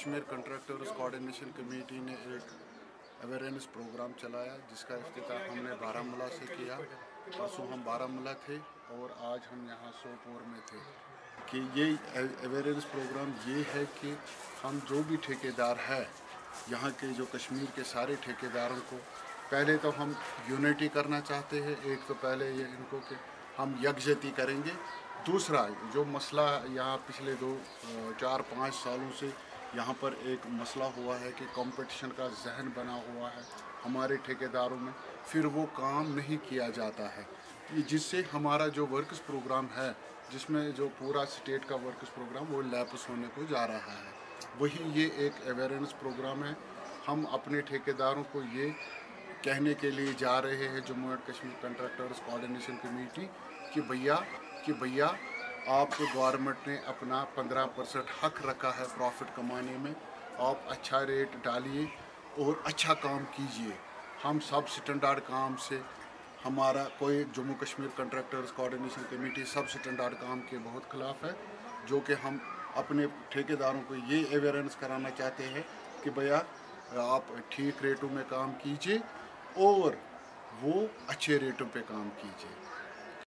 Kashmir contractors coordination committee ने एक awareness programme चलाया, जिसका अफ्ताह हमने बारामूला से किया। परसों हम बारामूला थे और आज हम यहाँ सोपोर में थे। कि ये अवेयरनेस प्रोग्राम ये है कि हम जो भी ठेकेदार है, यहाँ के जो कश्मीर के सारे ठेकेदारों को पहले तो हम यूनिटी करना चाहते हैं। एक तो पहले ये इनको कि हम यकजती करेंगे। दूसरा, जो मसला यहाँ पिछले दो चार, पाँच सालों से यहाँ पर एक मसला हुआ है कि कंपटीशन का जहन बना हुआ है हमारे ठेकेदारों में, फिर वो काम नहीं किया जाता है। जिससे हमारा जो वर्कस प्रोग्राम है, जिसमें जो पूरा स्टेट का वर्कस प्रोग्राम वो लैपस होने को जा रहा है। वही ये एक अवेयरनेस प्रोग्राम है। हम अपने ठेकेदारों को ये कहने के लिए जा रहे हैं, Jammu and Kashmir contractors coordination committee कि भैया कि भैया आपको गवर्नमेंट ने अपना पंद्रह परसेंट हक रखा है प्रॉफिट कमाने में। आप अच्छा रेट डालिए और अच्छा काम कीजिए। हम सब स्टैंडर्ड काम से हमारा कोई Jammu Kashmir contractors coordination committee सब स्टैंडर्ड काम के बहुत खिलाफ है, जो कि हम अपने ठेकेदारों को ये अवेयरनेस कराना चाहते हैं कि भैया, आप ठीक रेटों में काम कीजिए और वो अच्छे रेटों पे काम कीजिए।